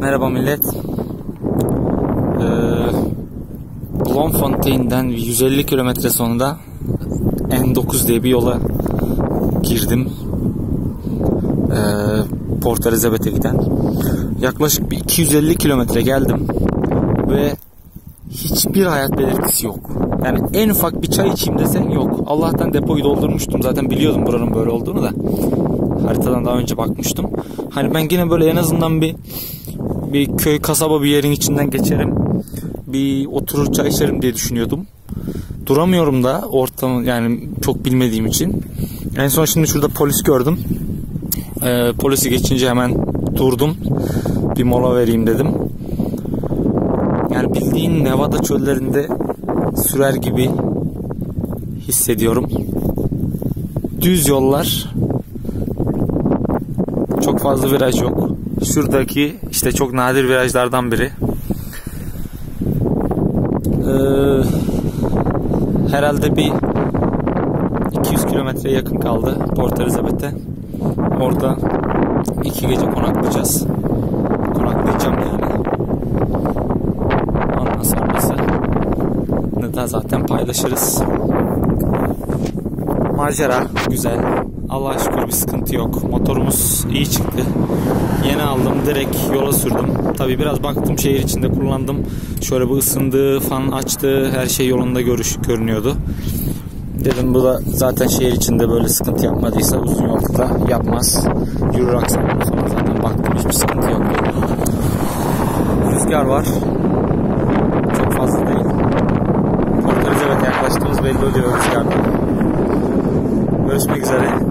Merhaba millet. Ee, Bloemfontein'den 150 kilometre sonra N9 diye bir yola girdim. Ee, Port Elizabeth'e giden. Yaklaşık bir 250 kilometre geldim ve hiçbir hayat belirtisi yok. Yani en ufak bir çay içeyim desen yok. Allah'tan depoyu doldurmuştum. Zaten biliyordum buranın böyle olduğunu da. Haritadan daha önce bakmıştım. Hani ben yine böyle en azından bir bir köy kasaba bir yerin içinden geçerim. Bir oturur çay içerim diye düşünüyordum. Duramıyorum da ortam yani çok bilmediğim için. En son şimdi şurada polis gördüm. Ee, polisi geçince hemen durdum. Bir mola vereyim dedim. Yani bildiğin Nevada çöllerinde sürer gibi hissediyorum. Düz yollar. Çok fazla viraj yok. Şuradaki işte çok nadir virajlardan biri. Ee, herhalde bir 200 kilometreye yakın kaldı Port Elizabeth'e. Orada iki gece konaklayacağız. Konaklayacağım yani. Ondan sonrası da zaten paylaşırız. Macera güzel. Allah'a şükür bir sıkıntı yok. Motorumuz iyi çıktı. Yeni aldım. Direkt yola sürdüm. Tabi biraz baktım şehir içinde kullandım. Şöyle bir ısındı, fan açtı. Her şey yolunda görüş görünüyordu. Dedim bu da zaten şehir içinde böyle sıkıntı yapmadıysa uzun yolda da yapmaz. Yürür aksamdan sonra zaten baktım hiçbir sıkıntı yok. Rüzgar var. Çok fazla değil. Port Elizabeth'e yaklaştığımız belli oluyor rüzgardan. Görüşmek üzere.